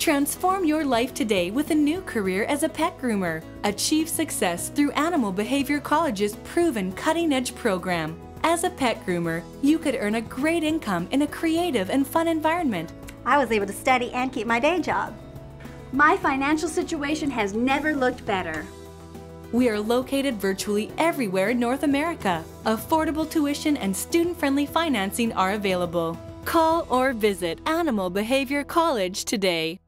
Transform your life today with a new career as a pet groomer. Achieve success through Animal Behavior College's proven cutting edge program. As a pet groomer, you could earn a great income in a creative and fun environment. I was able to study and keep my day job. My financial situation has never looked better. We are located virtually everywhere in North America. Affordable tuition and student friendly financing are available. Call or visit Animal Behavior College today.